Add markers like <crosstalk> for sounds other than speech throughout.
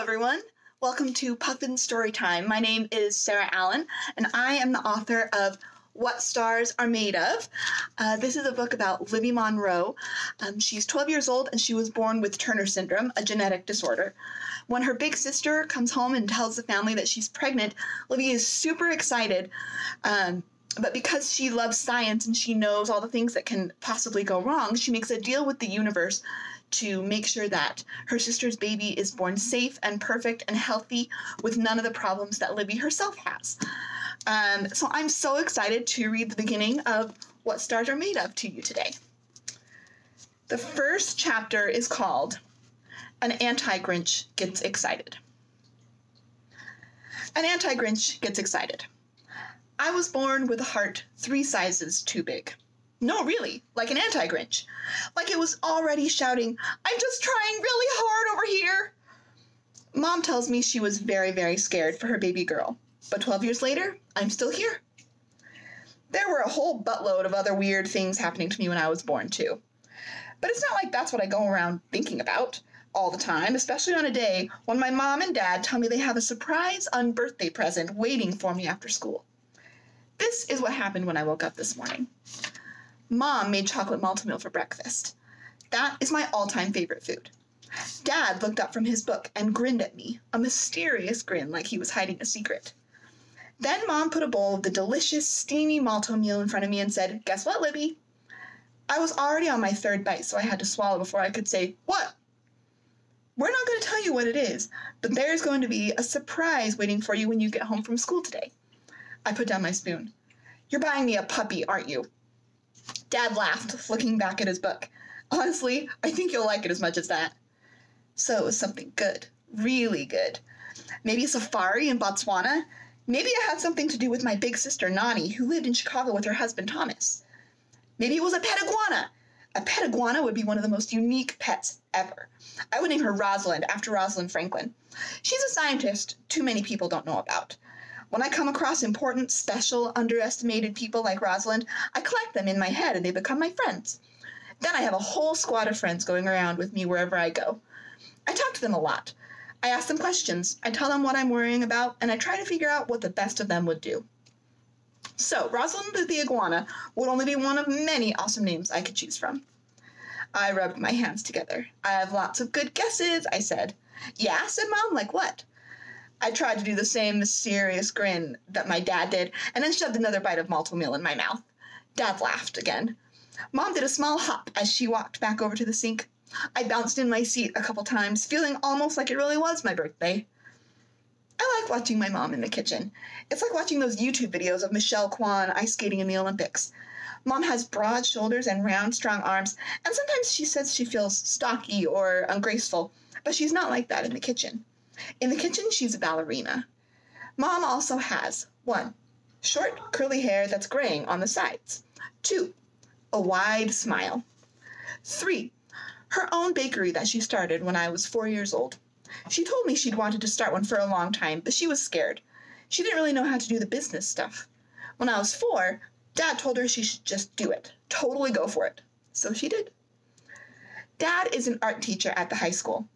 everyone. Welcome to Puffin Storytime. My name is Sarah Allen, and I am the author of What Stars Are Made Of. Uh, this is a book about Libby Monroe. Um, she's 12 years old, and she was born with Turner syndrome, a genetic disorder. When her big sister comes home and tells the family that she's pregnant, Libby is super excited. Um, but because she loves science and she knows all the things that can possibly go wrong, she makes a deal with the universe to make sure that her sister's baby is born safe and perfect and healthy with none of the problems that Libby herself has. Um, so I'm so excited to read the beginning of What Stars Are Made Of to you today. The first chapter is called An Anti Grinch Gets Excited. An anti Grinch gets excited. I was born with a heart three sizes too big. No, really, like an anti Grinch. Like it was already shouting, I'm just trying really hard over here. Mom tells me she was very, very scared for her baby girl. But 12 years later, I'm still here. There were a whole buttload of other weird things happening to me when I was born, too. But it's not like that's what I go around thinking about all the time, especially on a day when my mom and dad tell me they have a surprise unbirthday present waiting for me after school. This is what happened when I woke up this morning. Mom made chocolate malt meal for breakfast. That is my all time favorite food. Dad looked up from his book and grinned at me, a mysterious grin like he was hiding a secret. Then Mom put a bowl of the delicious, steamy Malt-O-Meal in front of me and said, Guess what, Libby? I was already on my third bite, so I had to swallow before I could say, What? We're not going to tell you what it is, but there's going to be a surprise waiting for you when you get home from school today. I put down my spoon. You're buying me a puppy, aren't you? Dad laughed, looking back at his book. Honestly, I think you'll like it as much as that. So it was something good, really good. Maybe a safari in Botswana. Maybe it had something to do with my big sister Nani, who lived in Chicago with her husband Thomas. Maybe it was a pet iguana. A pet iguana would be one of the most unique pets ever. I would name her Rosalind after Rosalind Franklin. She's a scientist too many people don't know about. When I come across important, special, underestimated people like Rosalind, I collect them in my head and they become my friends. Then I have a whole squad of friends going around with me wherever I go. I talk to them a lot. I ask them questions, I tell them what I'm worrying about, and I try to figure out what the best of them would do. So, Rosalind the iguana would only be one of many awesome names I could choose from. I rubbed my hands together. I have lots of good guesses, I said. Yeah, said Mom, like what? I tried to do the same mysterious grin that my dad did, and then shoved another bite of Malt-O-Meal in my mouth. Dad laughed again. Mom did a small hop as she walked back over to the sink. I bounced in my seat a couple times, feeling almost like it really was my birthday. I like watching my mom in the kitchen. It's like watching those YouTube videos of Michelle Kwan ice skating in the Olympics. Mom has broad shoulders and round, strong arms, and sometimes she says she feels stocky or ungraceful, but she's not like that in the kitchen. In the kitchen, she's a ballerina. Mom also has one, short curly hair that's graying on the sides. Two, a wide smile. Three, her own bakery that she started when I was four years old. She told me she'd wanted to start one for a long time, but she was scared. She didn't really know how to do the business stuff. When I was four, Dad told her she should just do it, totally go for it. So she did. Dad is an art teacher at the high school.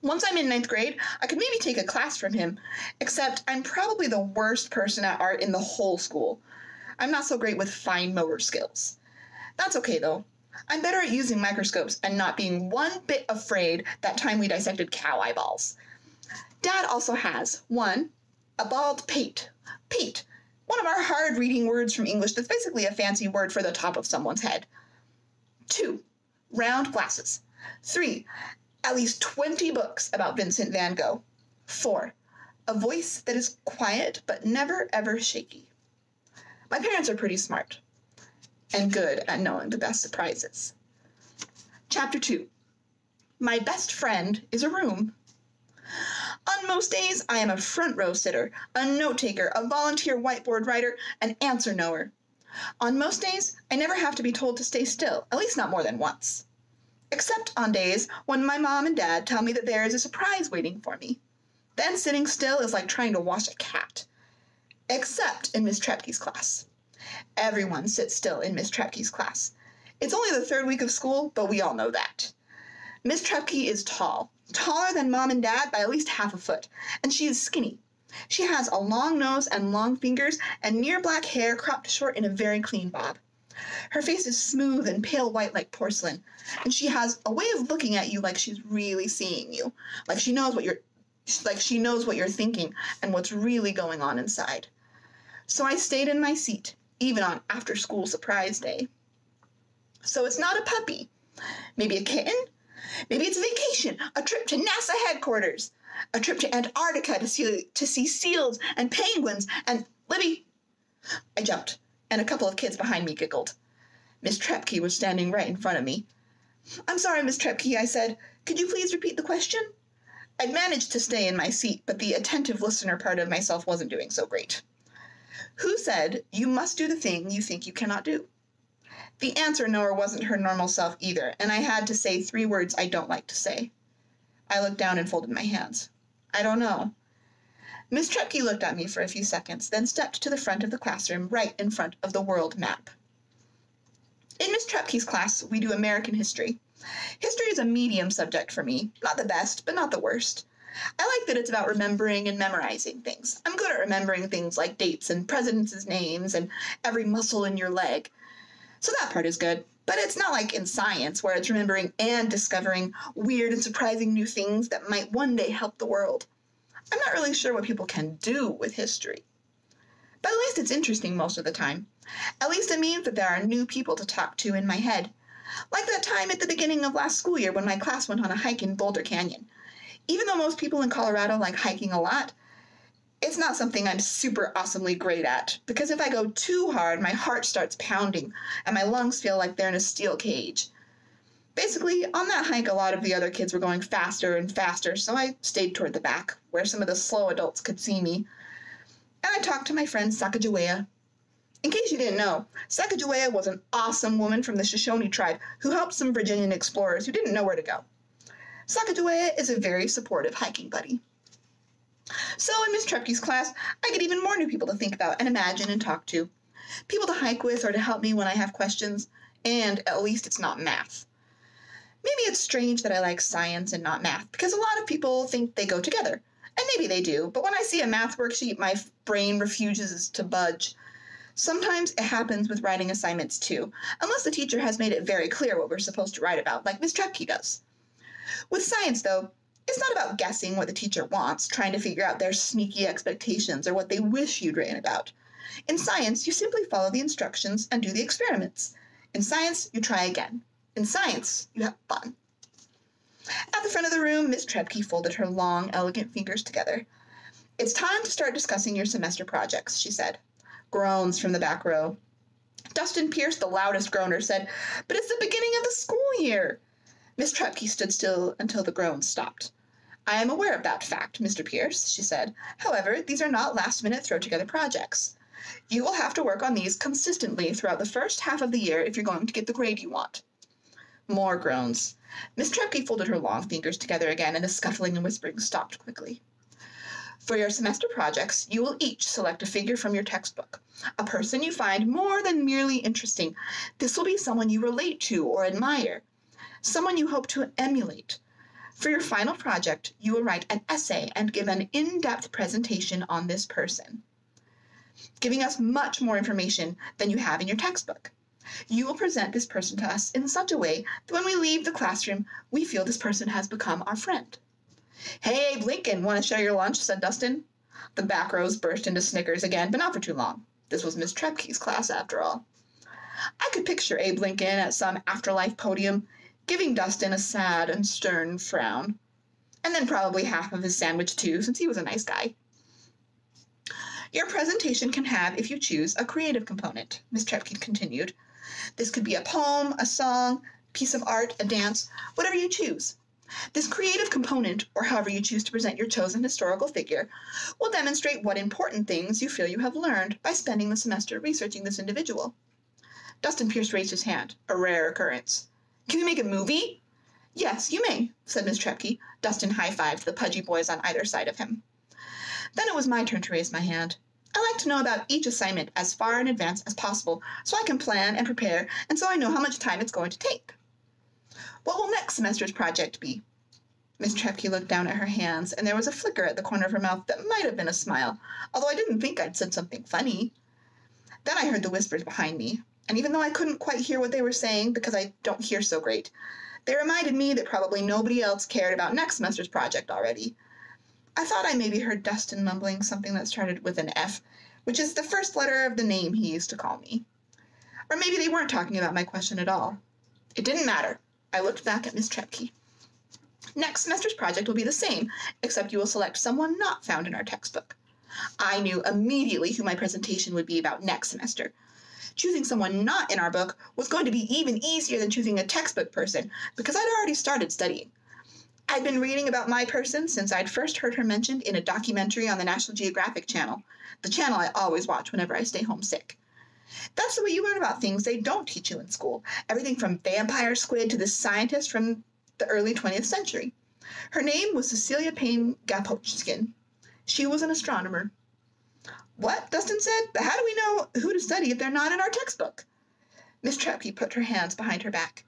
Once I'm in ninth grade, I could maybe take a class from him, except I'm probably the worst person at art in the whole school. I'm not so great with fine motor skills. That's okay though. I'm better at using microscopes and not being one bit afraid that time we dissected cow eyeballs. Dad also has one, a bald pate. Pate, one of our hard reading words from English that's basically a fancy word for the top of someone's head. Two, round glasses. Three, at least 20 books about Vincent van Gogh. Four, a voice that is quiet but never ever shaky. My parents are pretty smart and good at knowing the best surprises. Chapter 2 My best friend is a room. On most days, I am a front row sitter, a note taker, a volunteer whiteboard writer, an answer knower. On most days, I never have to be told to stay still, at least not more than once except on days when my mom and dad tell me that there is a surprise waiting for me. Then sitting still is like trying to wash a cat. Except in Miss Trepke's class. Everyone sits still in Miss Trepke's class. It's only the third week of school, but we all know that. Miss Trepke is tall, taller than mom and dad by at least half a foot, and she is skinny. She has a long nose and long fingers and near black hair cropped short in a very clean bob. Her face is smooth and pale white like porcelain, and she has a way of looking at you like she's really seeing you, like she knows what you're like she knows what you're thinking and what's really going on inside. So I stayed in my seat, even on after school surprise day. So it's not a puppy. Maybe a kitten? Maybe it's a vacation, a trip to NASA headquarters, a trip to Antarctica to see, to see seals and penguins and Libby. I jumped, and a couple of kids behind me giggled. Miss Trepke was standing right in front of me. I'm sorry, Miss Trepke, I said. Could you please repeat the question? I'd managed to stay in my seat, but the attentive listener part of myself wasn't doing so great. Who said you must do the thing you think you cannot do? The answer knower wasn't her normal self either, and I had to say three words I don't like to say. I looked down and folded my hands. I don't know. Miss Trepke looked at me for a few seconds, then stepped to the front of the classroom, right in front of the world map. In Miss Trepke's class, we do American history. History is a medium subject for me. Not the best, but not the worst. I like that it's about remembering and memorizing things. I'm good at remembering things like dates and presidents' names and every muscle in your leg. So that part is good. But it's not like in science, where it's remembering and discovering weird and surprising new things that might one day help the world. I'm not really sure what people can do with history. But at least it's interesting most of the time. At least it means that there are new people to talk to in my head, like that time at the beginning of last school year when my class went on a hike in Boulder Canyon. Even though most people in Colorado like hiking a lot, it's not something I'm super awesomely great at because if I go too hard, my heart starts pounding and my lungs feel like they're in a steel cage. Basically, on that hike, a lot of the other kids were going faster and faster, so I stayed toward the back, where some of the slow adults could see me. And I talked to my friend Sacagawea, in case you didn't know, Sacagawea was an awesome woman from the Shoshone tribe who helped some Virginian explorers who didn't know where to go. Sacagawea is a very supportive hiking buddy. So in Miss Trepke's class, I get even more new people to think about and imagine and talk to. People to hike with or to help me when I have questions, and at least it's not math. Maybe it's strange that I like science and not math, because a lot of people think they go together. And maybe they do, but when I see a math worksheet, my brain refuses to budge. Sometimes it happens with writing assignments too, unless the teacher has made it very clear what we're supposed to write about, like Miss Trepke does. With science, though, it's not about guessing what the teacher wants, trying to figure out their sneaky expectations or what they wish you'd written about. In science, you simply follow the instructions and do the experiments. In science, you try again. In science, you have fun. At the front of the room, Miss Trepke folded her long, elegant fingers together. It's time to start discussing your semester projects, she said. Groans from the back row. Dustin Pierce, the loudest groaner, said, But it's the beginning of the school year. Miss Trepke stood still until the groans stopped. I am aware of that fact, Mr. Pierce, she said. However, these are not last minute throw together projects. You will have to work on these consistently throughout the first half of the year if you're going to get the grade you want. More groans. Miss Trepke folded her long fingers together again, and the scuffling and whispering stopped quickly. For your semester projects, you will each select a figure from your textbook, a person you find more than merely interesting. This will be someone you relate to or admire, someone you hope to emulate. For your final project, you will write an essay and give an in depth presentation on this person, giving us much more information than you have in your textbook. You will present this person to us in such a way that when we leave the classroom, we feel this person has become our friend. Hey, Abe Lincoln, want to share your lunch? said Dustin. The back rows burst into snickers again, but not for too long. This was Miss Trepke's class, after all. I could picture Abe Lincoln at some afterlife podium, giving Dustin a sad and stern frown. And then probably half of his sandwich, too, since he was a nice guy. Your presentation can have, if you choose, a creative component, Miss Trepke continued. This could be a poem, a song, piece of art, a dance, whatever you choose. This creative component, or however you choose to present your chosen historical figure, will demonstrate what important things you feel you have learned by spending the semester researching this individual. Dustin Pierce raised his hand, a rare occurrence. Can we make a movie? Yes, you may, said Miss Trepke. Dustin high fived the pudgy boys on either side of him. Then it was my turn to raise my hand. I like to know about each assignment as far in advance as possible so I can plan and prepare and so I know how much time it's going to take. What will next semester's project be? Miss Trepke looked down at her hands, and there was a flicker at the corner of her mouth that might have been a smile, although I didn't think I'd said something funny. Then I heard the whispers behind me, and even though I couldn't quite hear what they were saying because I don't hear so great, they reminded me that probably nobody else cared about next semester's project already. I thought I maybe heard Dustin mumbling something that started with an F, which is the first letter of the name he used to call me. Or maybe they weren't talking about my question at all. It didn't matter. I looked back at Miss Trepke. Next semester's project will be the same, except you will select someone not found in our textbook. I knew immediately who my presentation would be about next semester. Choosing someone not in our book was going to be even easier than choosing a textbook person because I'd already started studying. I'd been reading about my person since I'd first heard her mentioned in a documentary on the National Geographic Channel, the channel I always watch whenever I stay homesick. That's the way you learn about things they don't teach you in school. Everything from vampire squid to the scientist from the early 20th century. Her name was Cecilia Payne Gaposchkin. She was an astronomer. What? Dustin said. But how do we know who to study if they're not in our textbook? Miss Trepke put her hands behind her back.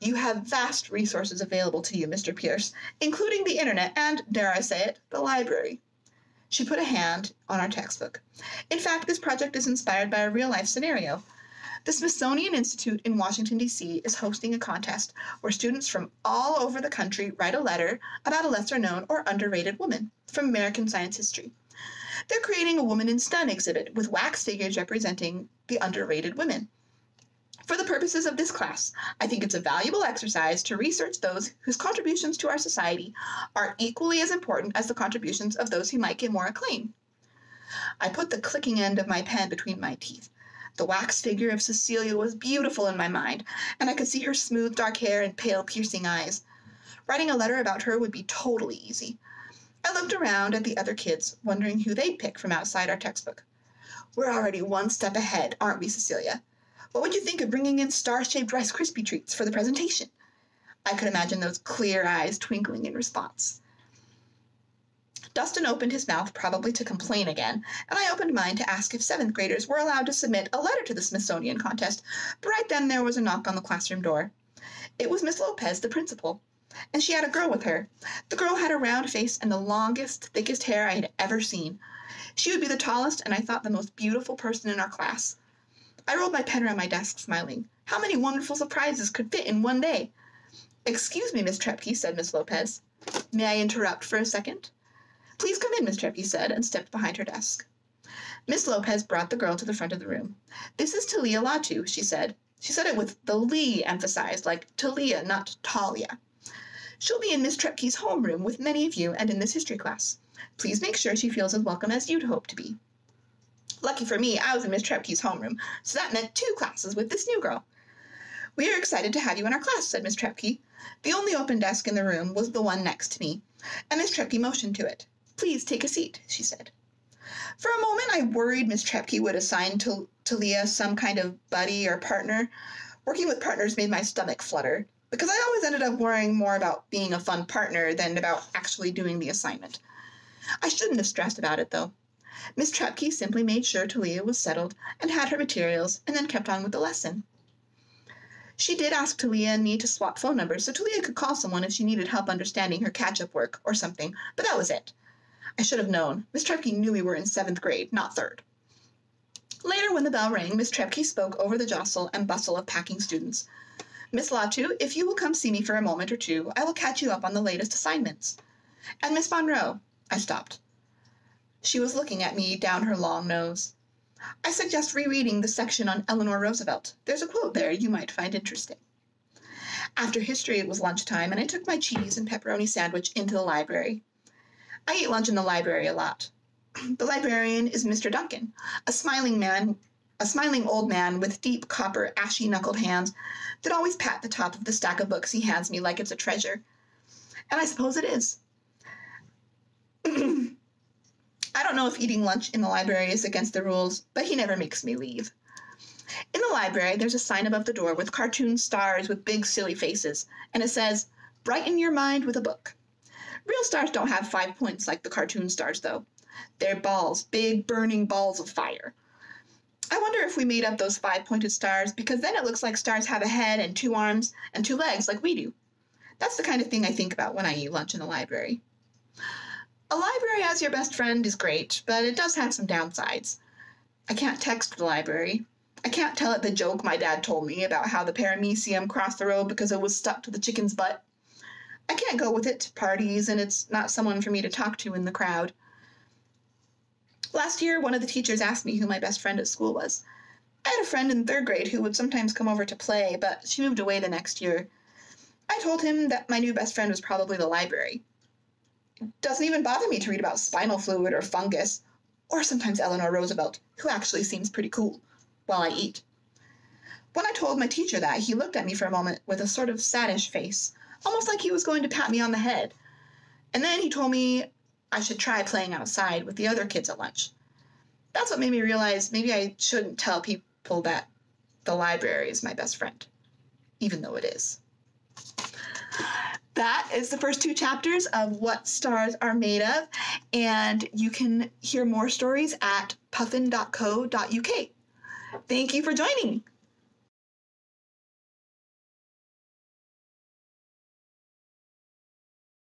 You have vast resources available to you, Mr. Pierce, including the internet and, dare I say it, the library. She put a hand on our textbook. In fact, this project is inspired by a real life scenario. The Smithsonian Institute in Washington, D.C. is hosting a contest where students from all over the country write a letter about a lesser known or underrated woman from American science history. They're creating a Woman in STEM exhibit with wax figures representing the underrated women. For the purposes of this class, I think it's a valuable exercise to research those whose contributions to our society are equally as important as the contributions of those who might get more acclaim. I put the clicking end of my pen between my teeth. The wax figure of Cecilia was beautiful in my mind, and I could see her smooth dark hair and pale piercing eyes. Writing a letter about her would be totally easy. I looked around at the other kids, wondering who they'd pick from outside our textbook. We're already one step ahead, aren't we, Cecilia? What would you think of bringing in star-shaped Rice Krispie treats for the presentation? I could imagine those clear eyes twinkling in response. Dustin opened his mouth, probably to complain again, and I opened mine to ask if seventh graders were allowed to submit a letter to the Smithsonian contest, but right then there was a knock on the classroom door. It was Miss Lopez, the principal, and she had a girl with her. The girl had a round face and the longest, thickest hair I had ever seen. She would be the tallest and I thought the most beautiful person in our class. I rolled my pen around my desk, smiling. How many wonderful surprises could fit in one day? Excuse me, Miss Trepke, said Miss Lopez. May I interrupt for a second? Please come in, Miss Trepke said, and stepped behind her desk. Miss Lopez brought the girl to the front of the room. This is Talia Latu, she said. She said it with the Lee emphasized, like Talia, not Talia. She'll be in Miss Trepke's homeroom with many of you and in this history class. Please make sure she feels as welcome as you'd hope to be. Lucky for me, I was in Miss Trepke's homeroom, so that meant two classes with this new girl. We are excited to have you in our class, said Miss Trepke. The only open desk in the room was the one next to me, and Miss Trepke motioned to it. Please take a seat, she said. For a moment, I worried Miss Trepke would assign to Talia some kind of buddy or partner. Working with partners made my stomach flutter, because I always ended up worrying more about being a fun partner than about actually doing the assignment. I shouldn't have stressed about it, though. Miss Trepke simply made sure Talia was settled and had her materials, and then kept on with the lesson. She did ask Talia and me to swap phone numbers so Talia could call someone if she needed help understanding her catch-up work or something, but that was it. I should have known. Miss Trepke knew we were in seventh grade, not third. Later, when the bell rang, Miss Trepke spoke over the jostle and bustle of packing students. Miss Latu, if you will come see me for a moment or two, I will catch you up on the latest assignments. And Miss Monroe, I stopped. She was looking at me down her long nose. I suggest rereading the section on Eleanor Roosevelt. There's a quote there you might find interesting. After history, it was lunchtime, and I took my cheese and pepperoni sandwich into the library. I eat lunch in the library a lot. <clears throat> The librarian is Mr. Duncan, a smiling man, a smiling old man with deep copper, ashy knuckled hands that always pat the top of the stack of books he hands me like it's a treasure. And I suppose it is. <clears throat> I don't know if eating lunch in the library is against the rules, but he never makes me leave. In the library, there's a sign above the door with cartoon stars with big silly faces, and it says, Brighten your mind with a book. Real stars don't have five points like the cartoon stars, though. They're balls, big burning balls of fire. I wonder if we made up those five pointed stars because then it looks like stars have a head and two arms and two legs like we do. That's the kind of thing I think about when I eat lunch in the library. A library as your best friend is great, but it does have some downsides. I can't text the library. I can't tell it the joke my dad told me about how the paramecium crossed the road because it was stuck to the chicken's butt. I can't go with it to parties, and it's not someone for me to talk to in the crowd. Last year, one of the teachers asked me who my best friend at school was. I had a friend in third grade who would sometimes come over to play, but she moved away the next year. I told him that my new best friend was probably the library. Doesn't even bother me to read about spinal fluid or fungus, or sometimes Eleanor Roosevelt, who actually seems pretty cool, while I eat. When I told my teacher that, he looked at me for a moment with a sort of saddish face, almost like he was going to pat me on the head. And then he told me I should try playing outside with the other kids at lunch. That's what made me realize maybe I shouldn't tell people that the library is my best friend, even though it is. That is the first two chapters of What Stars Are Made of, and you can hear more stories at puffin.co.uk. Thank you for joining.